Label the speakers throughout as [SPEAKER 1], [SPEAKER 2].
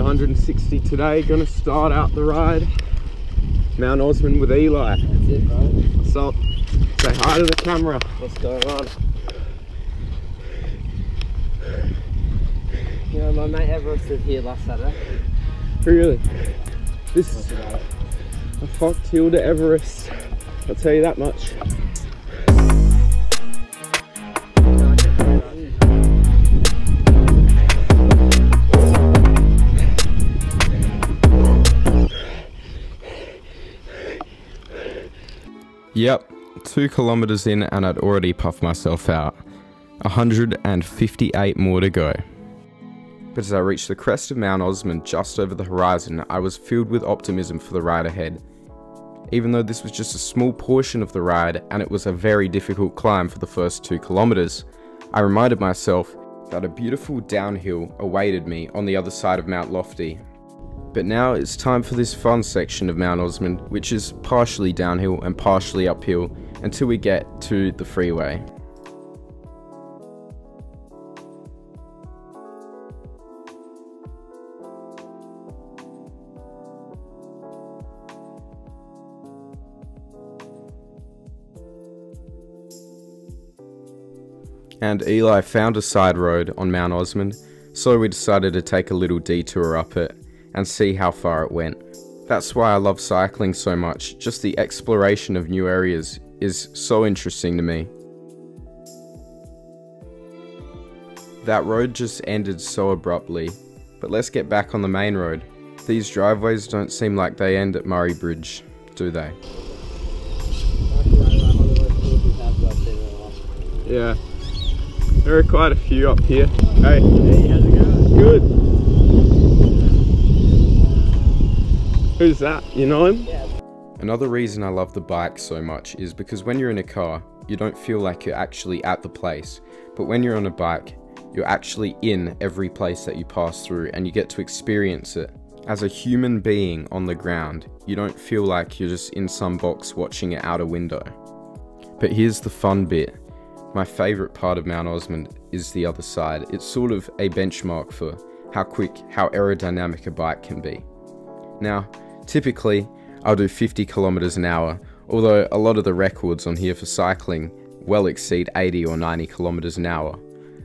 [SPEAKER 1] 160 today, gonna start out the ride. Mount Osmond with Eli.
[SPEAKER 2] That's it, bro.
[SPEAKER 1] Up? Say hi to the camera.
[SPEAKER 2] What's going on? You know, my mate Everest was here last Saturday.
[SPEAKER 1] Really? This is
[SPEAKER 2] Talked about it.
[SPEAKER 1] a fucked hill to Everest. I'll tell you that much. Yep, two kilometers in and I'd already puffed myself out. 158 more to go. But as I reached the crest of Mount Osmond just over the horizon, I was filled with optimism for the ride ahead. Even though this was just a small portion of the ride and it was a very difficult climb for the first two kilometers, I reminded myself that a beautiful downhill awaited me on the other side of Mount Lofty. But now it's time for this fun section of Mount Osmond, which is partially downhill and partially uphill until we get to the freeway. and Eli found a side road on Mount Osmond, so we decided to take a little detour up it and see how far it went. That's why I love cycling so much, just the exploration of new areas is so interesting to me. That road just ended so abruptly, but let's get back on the main road. These driveways don't seem like they end at Murray Bridge, do they? Yeah. There are quite a few up here. Hey.
[SPEAKER 2] Hey, how's it going?
[SPEAKER 1] Good. Who's that? You know him? Another reason I love the bike so much is because when you're in a car, you don't feel like you're actually at the place. But when you're on a bike, you're actually in every place that you pass through and you get to experience it. As a human being on the ground, you don't feel like you're just in some box watching it out a window. But here's the fun bit. My favourite part of Mount Osmond is the other side. It's sort of a benchmark for how quick, how aerodynamic a bike can be. Now, typically, I'll do 50 kilometers an hour, although a lot of the records on here for cycling well exceed 80 or 90 kilometers an hour.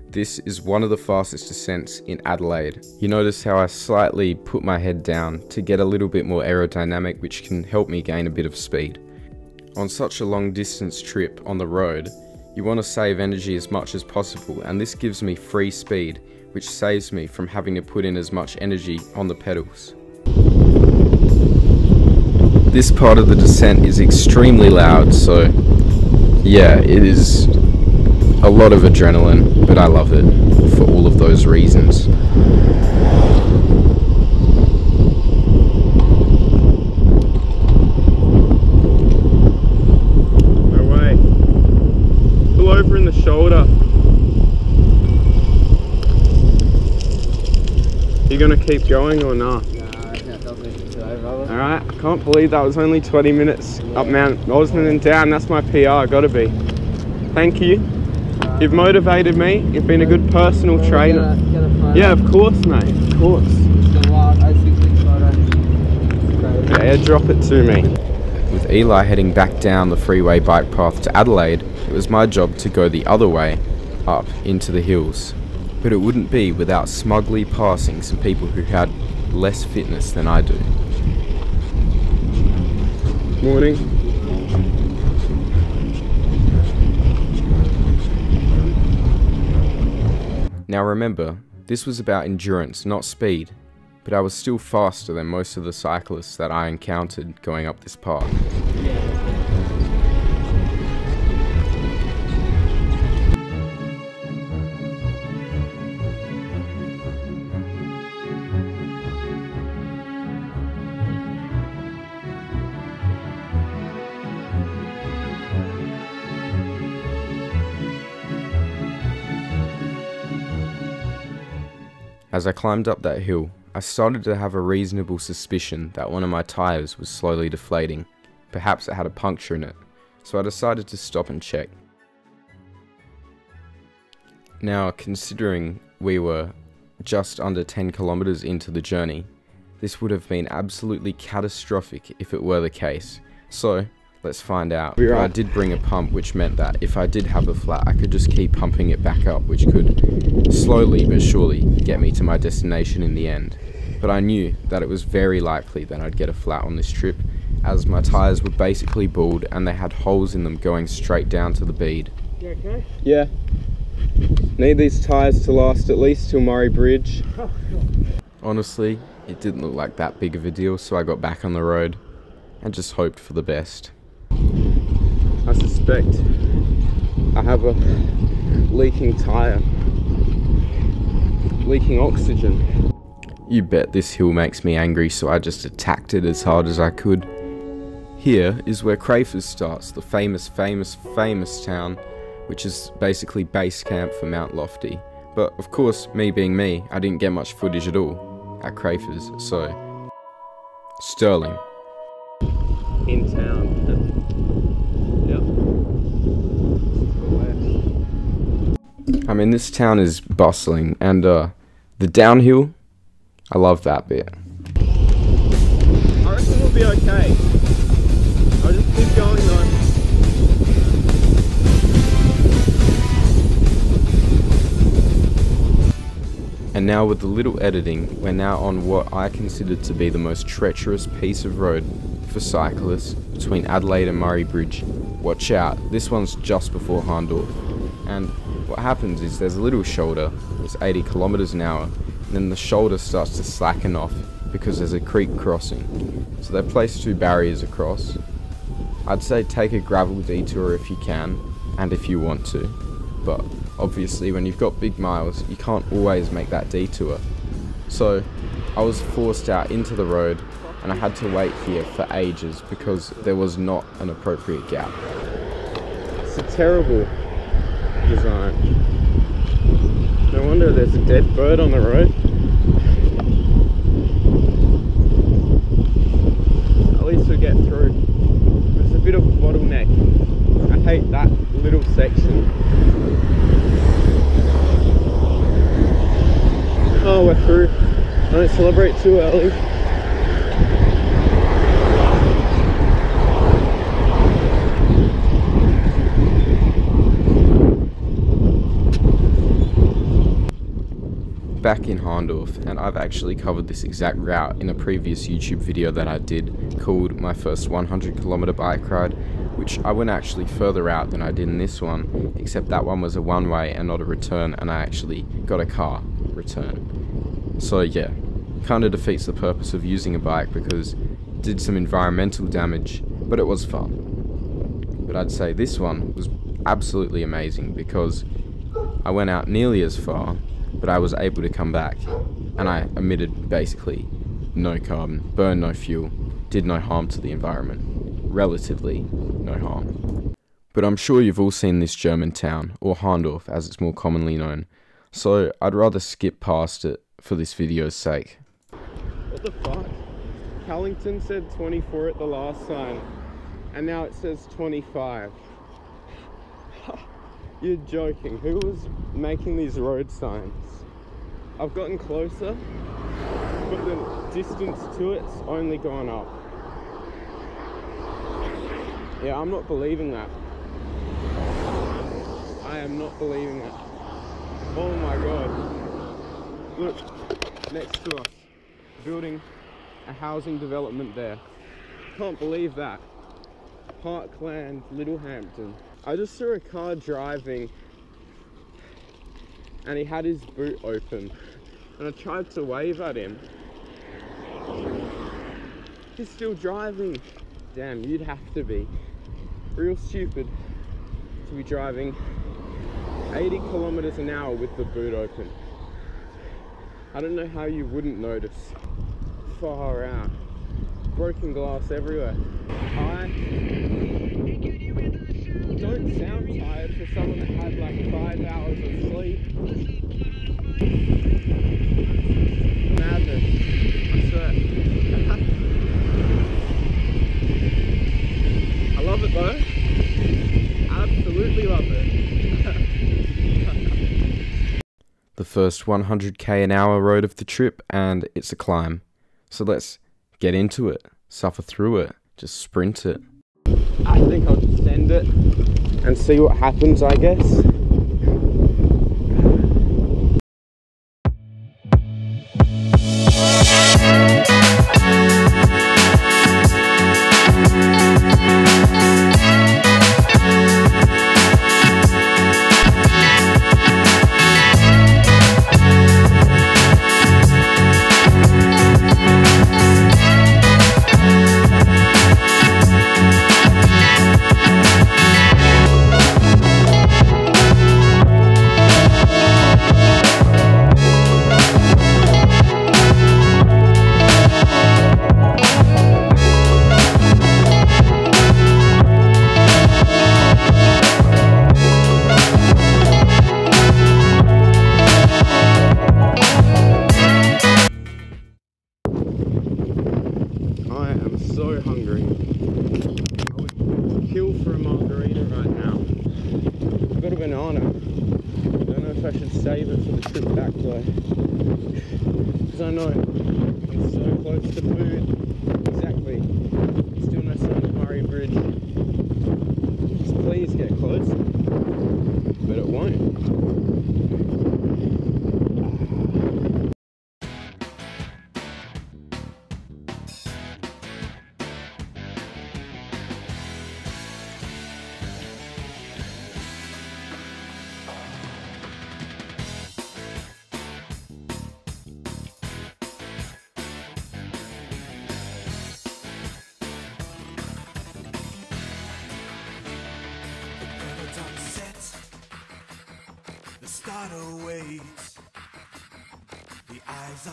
[SPEAKER 1] This is one of the fastest descents in Adelaide. You notice how I slightly put my head down to get a little bit more aerodynamic, which can help me gain a bit of speed. On such a long distance trip on the road, you want to save energy as much as possible, and this gives me free speed, which saves me from having to put in as much energy on the pedals. This part of the descent is extremely loud, so yeah, it is a lot of adrenaline, but I love it for all of those reasons. No way. Pull over in the shoulder. You gonna keep going or not?
[SPEAKER 2] Nah, I reckon that dog leaves too.
[SPEAKER 1] Alright, I can't believe that was only 20 minutes up Mount Osmond and down. That's my PR, gotta be. Thank you. You've motivated me. You've been a good personal trainer.
[SPEAKER 2] Get a, get a.
[SPEAKER 1] Yeah, of course, mate. Of course.
[SPEAKER 2] The wild 066 photo. Great.
[SPEAKER 1] Airdrop it to me. With Eli heading back down the freeway bike path to Adelaide, it was my job to go the other way, up into the hills. But it wouldn't be without smugly passing some people who had less fitness than I do. Morning. Now remember, this was about endurance, not speed, but I was still faster than most of the cyclists that I encountered going up this path. As I climbed up that hill, I started to have a reasonable suspicion that one of my tyres was slowly deflating. Perhaps it had a puncture in it, so I decided to stop and check. Now, considering we were just under 10 kilometers into the journey. This would have been absolutely catastrophic if it were the case. So, let's find out.
[SPEAKER 3] Be right.
[SPEAKER 1] I did bring a pump, which meant that if I did have a flat, I could just keep pumping it back up, which could slowly but surely get me to my destination in the end. But I knew that it was very likely that I'd get a flat on this trip, as my tyres were basically bald and they had holes in them going straight down to the bead.
[SPEAKER 2] You okay?
[SPEAKER 3] Yeah. Need these tyres to last at least till Murray Bridge.
[SPEAKER 1] Oh, Honestly, it didn't look like that big of a deal, so I got back on the road and just hoped for the best.
[SPEAKER 3] I suspect I have a leaking tyre. Leaking oxygen.
[SPEAKER 1] You bet this hill makes me angry, so I just attacked it as hard as I could. Here is where Crafers starts, the famous, famous, famous town, which is basically base camp for Mount Lofty. But of course, me being me, I didn't get much footage at all at Crafers, so. Stirling.
[SPEAKER 3] In town. Yep.
[SPEAKER 1] I mean, this town is bustling, and uh, the downhill, I love that bit.
[SPEAKER 3] I reckon we'll be okay. I'll just keep going though.
[SPEAKER 1] And now with a little editing, we're now on what I consider to be the most treacherous piece of road for cyclists between Adelaide and Murray Bridge. Watch out, this one's just before Hahndorf. And what happens is there's a little shoulder, it's 80 kilometers an hour, and then the shoulder starts to slacken off because there's a creek crossing. So they place two barriers across. I'd say take a gravel detour if you can, and if you want to. But obviously when you've got big miles, you can't always make that detour. So I was forced out into the road and I had to wait here for ages because there was not an appropriate gap.
[SPEAKER 3] It's a terrible design. No wonder there's a dead bird on the road. At least we get through. There's a bit of a bottleneck. I hate that little section. Oh, we're through. Don't celebrate too early.
[SPEAKER 1] Back in Hahndorf, and I've actually covered this exact route in a previous YouTube video that I did called My First 100 Kilometer Bike Ride, which I went actually further out than I did in this one, except that one was a one way and not a return, and I actually got a car return. So yeah, kind of defeats the purpose of using a bike because did some environmental damage, but it was fun. But I'd say this one was absolutely amazing because I went out nearly as far, but I was able to come back, and I emitted basically no carbon, burned no fuel, did no harm to the environment. Relatively no harm. But I'm sure you've all seen this German town, or Hahndorf as it's more commonly known, so I'd rather skip past it for this video's sake.
[SPEAKER 3] What the fuck? Callington said 24 at the last sign, and now it says 25. You're joking. Who was making these road signs? I've gotten closer, but the distance to it's only gone up. Yeah, I'm not believing that. I am not believing it. Oh my god. Look, next to us, building a housing development there. Can't believe that. Parkland, Littlehampton. I just saw a car driving and he had his boot open and I tried to wave at him. He's still driving. Damn, you'd have to be real stupid to be driving 80 kilometers an hour with the boot open. I don't know how you wouldn't notice. Far out. Broken glass everywhere. I don't sound tired for someone that had like five hours of sleep. Madness. I swear. I love it though. Absolutely love it.
[SPEAKER 1] the first 100k an hour road of the trip, and it's a climb. So let's get into it, suffer through it, just sprint it.
[SPEAKER 3] I think I'll just end it and see what happens, I guess.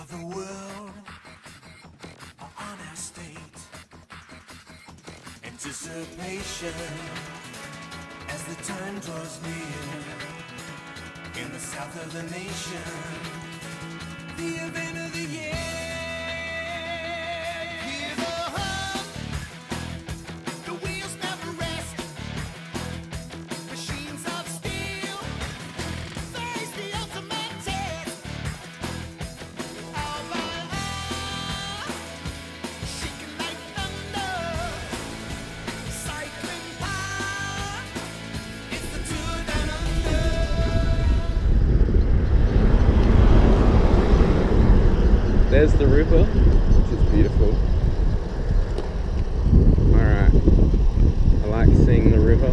[SPEAKER 3] Of
[SPEAKER 4] the world are on our state. Anticipation as the time draws near. In the south of the nation,
[SPEAKER 3] There's the river, which is beautiful. Alright. I like seeing the river.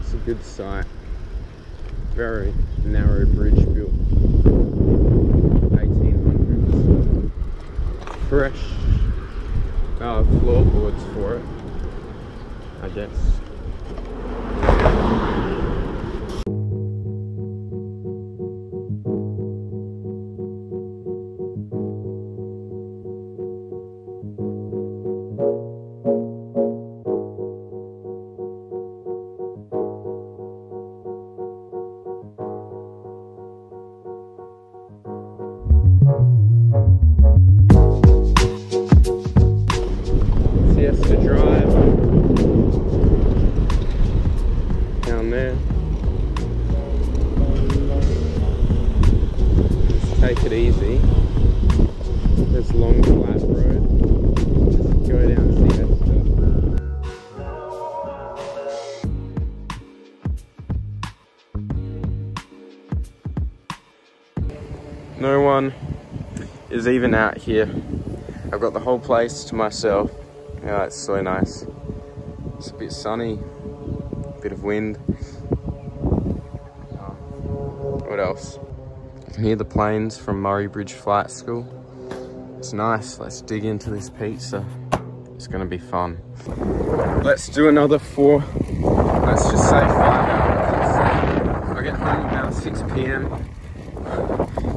[SPEAKER 3] It's a good sight. Very narrow bridge built. 1800s. Fresh uh, floorboards for it, I guess. Flat road. Go down Siesta. No one is even out here. I've got the whole place to myself. Yeah, it's so nice. It's a bit sunny, a bit of wind. Oh, What else? I can hear the planes from Murray Bridge Flight School. It's nice. Let's dig into this pizza. It's gonna be fun. Let's do another four. Let's just say five hours. I get home about 6 p.m.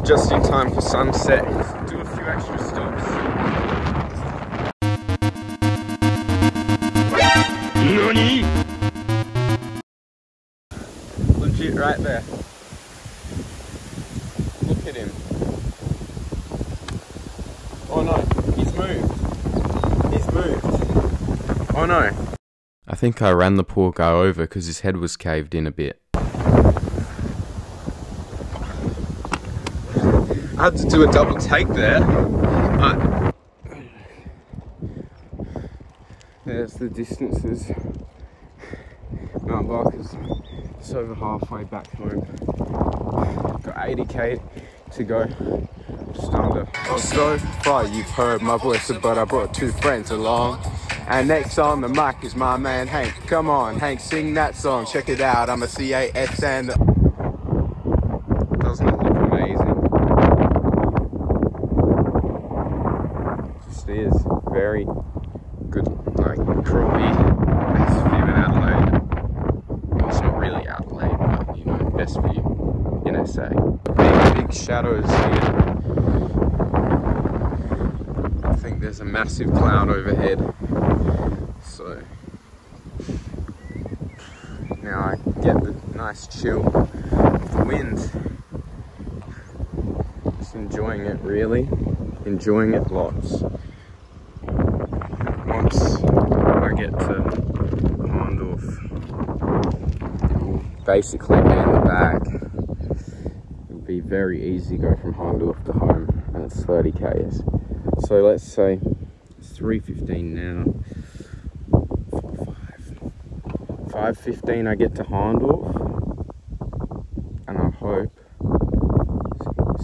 [SPEAKER 3] Just in time for sunset. Do a few extra
[SPEAKER 1] think I ran the poor guy over because his head was caved in a bit.
[SPEAKER 3] I had to do a double take there. Uh, there's the distances. Mount Barker's it's over halfway back home. Got 80k to go, just under. So far you've heard my voice, but I brought two friends along. And next on the mic is my man Hank. Come on, Hank, sing that song. Check it out. I'm a CASN. Doesn't it look amazing? Just is very good, like probably best view in Adelaide. Well, it's not really Adelaide, but you know, best view in SA. Big, big shadows here. I think there's a massive cloud overhead. So now I get the nice chill of the wind. Just enjoying it really, enjoying it lots. Once I get to Hahndorf, it will basically be in the bag. It'll be very easy to go from Hahndorf to home, and it's 30 k's. So let's say it's 3:15 now. 5.15 I get to Hahndorf and I hope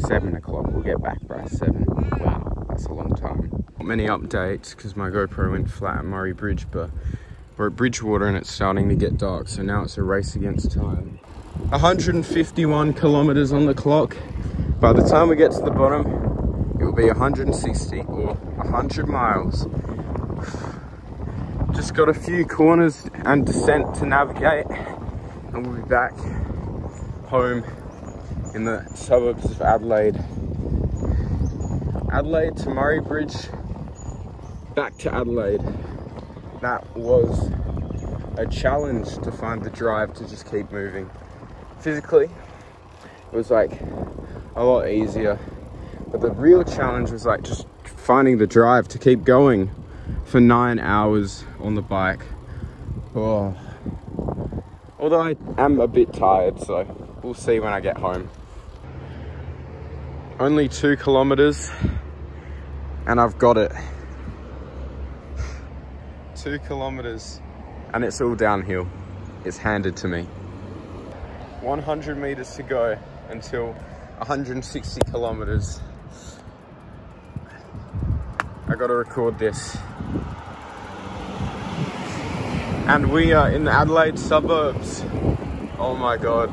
[SPEAKER 3] 7 o'clock we'll get back by 7. Wow, that's a long time. Not many updates because my GoPro went flat at Murray Bridge but we're at Bridgewater and it's starting to get dark so now it's a race against time. 151 kilometers on the clock. By the time we get to the bottom it will be 160 or 100 miles. Just got a few corners and descent to navigate and we'll be back home in the suburbs of Adelaide. Adelaide to Murray Bridge, back to Adelaide. That was a challenge to find the drive to just keep moving. Physically, it was like a lot easier, but the real challenge was like just finding the drive to keep going for nine hours on the bike. Oh. Although I am a bit tired, so we'll see when I get home. Only two kilometers, and I've got it. Two kilometers, and it's all downhill. It's handed to me. 100 meters to go until 160 kilometers. I gotta record this. And we are in the Adelaide suburbs. Oh my god.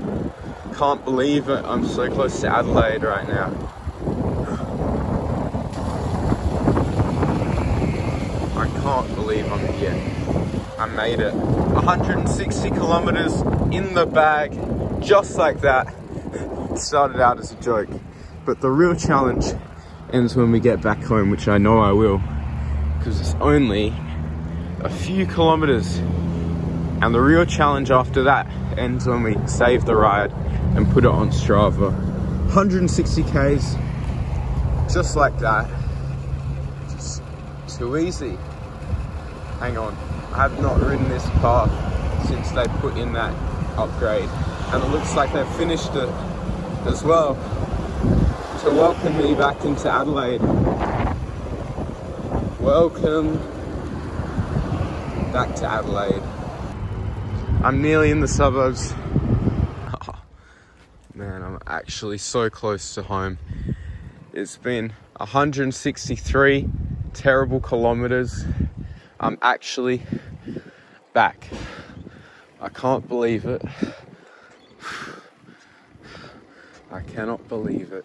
[SPEAKER 3] Can't believe it. I'm so close to Adelaide right now. I can't believe I'm here. I made it. 160 kilometers in the bag, just like that. It started out as a joke. But the real challenge ends when we get back home, which I know I will, because it's only a few kilometers. And the real challenge after that ends when we save the ride and put it on Strava. 160 Ks, just like that. Just too easy. Hang on, I have not ridden this path since they put in that upgrade. And it looks like they've finished it as well to welcome me back into Adelaide. Welcome back to Adelaide. I'm nearly in the suburbs. Oh, man, I'm actually so close to home. It's been 163 terrible kilometers. I'm actually back. I can't believe it. I cannot believe it.